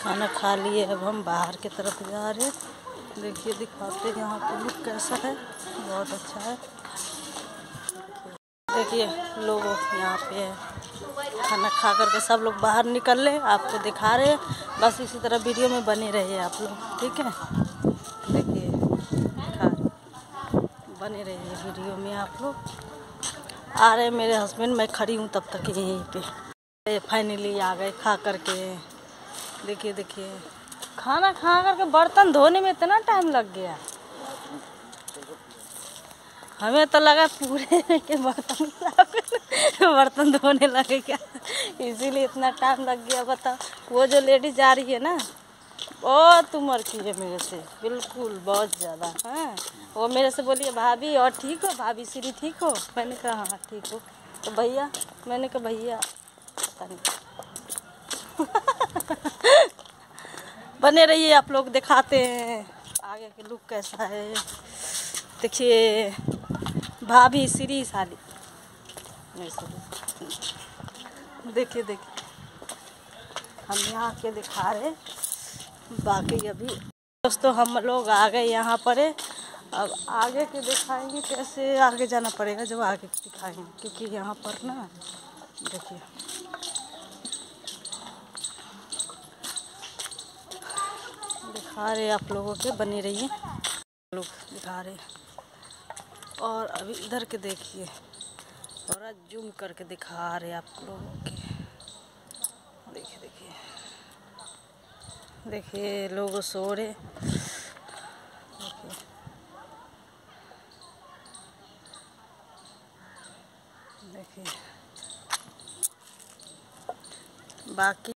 खाना खा लिए, अब हम बाहर की तरफ़ जा रहे हैं। देखिए, दिखाते हैं यहाँ पे लुक कैसा है। बहुत अच्छा है। देखिए, लोग यहाँ पे है। खाना खा करके सब लोग बाहर निकल रहे आपको दिखा रहे हैं। बस इसी तरह वीडियो में बने रहिए आप लोग, ठीक है? देखिए, दिखा रहे बने रहिए वीडियो में आप लोग। आ रहे मेरे हस्बैंड, मैं खड़ी हूँ तब तक यहीं पे। फाइनली आ गए खा करके। देखिए देखिए। खाना खा करके बर्तन धोने में इतना टाइम लग गया। हमें तो लगा पूरे के बर्तन बर्तन धोने लगे क्या इसीलिए इतना टाइम लग गया बता वो जो लेडीज़ जा रही है ना, बहुत उम्र की है मेरे से। बिल्कुल, बहुत ज़्यादा हाँ। वो मेरे से बोलिए भाभी, और ठीक हो? भाभी श्री ठीक हो? मैंने कहा हाँ ठीक हो। तो भैया, मैंने कहा, भैया बने रहिए, आप लोग दिखाते हैं। आगे के लुक कैसा है? देखिए, भाभी श्री साली देखिए देखिए। हम यहाँ के दिखा रहे बाकी अभी दोस्तों, हम लोग आ गए यहाँ पर। अब आगे के दिखाएँगे कैसे? आगे जाना पड़ेगा जब आगे दिखाएँगे, क्योंकि यहाँ पर ना, देखिए। दिखा रहे आप लोगों के, बनी रहिए। लोग दिखा रहे और अभी इधर के देखिए। थोड़ा जूम करके दिखा रहे आप लोगों के। देखिए देखिए। देखिए, लोग सो रहे देखिए। बाकी